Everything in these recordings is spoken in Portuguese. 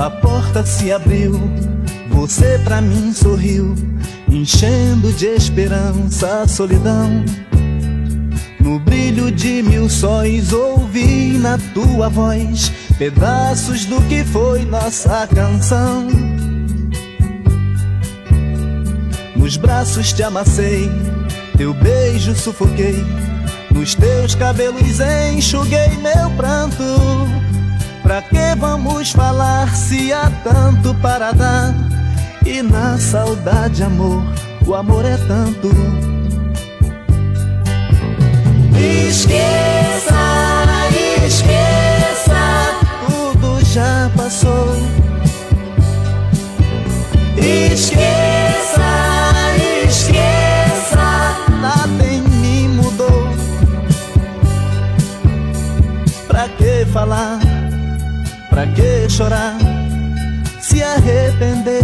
A porta se abriu, você pra mim sorriu, enchendo de esperança a solidão. No brilho de mil sóis ouvi na tua voz pedaços do que foi nossa canção. Nos braços te amassei, teu beijo sufoquei, nos teus cabelos enxuguei meu pranto. Pra que vamos falar se há tanto para dar? E na saudade, amor, o amor é tanto. Esqueça, esqueça, tudo já passou. Esqueça, Pra que chorar? Se arrepender?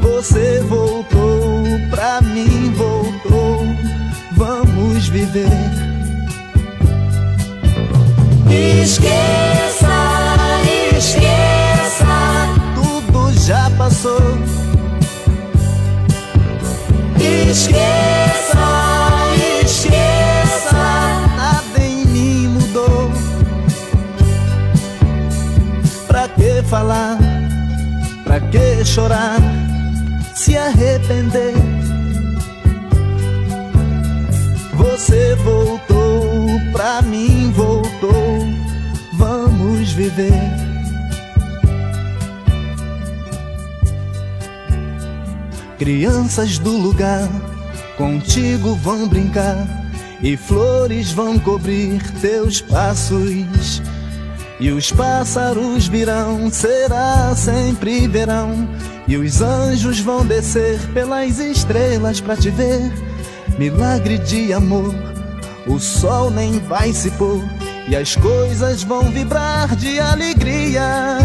Você voltou, pra mim voltou. Vamos viver. esqueça, esqueça, Tudo já passou. esqueça, que falar? Pra que chorar? Se arrepender? Você voltou, pra mim voltou. Vamos viver. Crianças do lugar contigo vão brincar e flores vão cobrir teus passos. E os pássaros virão, será sempre verão. E os anjos vão descer pelas estrelas pra te ver. Milagre de amor, o sol nem vai se pôr. E as coisas vão vibrar de alegria.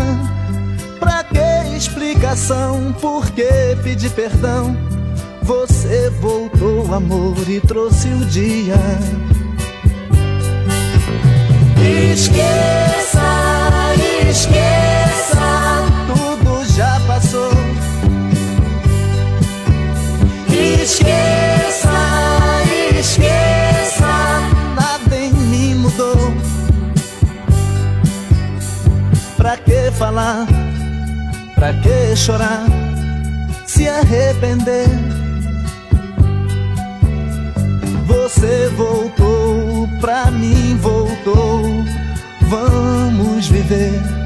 Pra que explicação? Por que pedir perdão? Você voltou, amor, e trouxe o dia. esqueça, falar? Pra que chorar? Se arrepender? Você voltou, pra mim voltou. Vamos viver.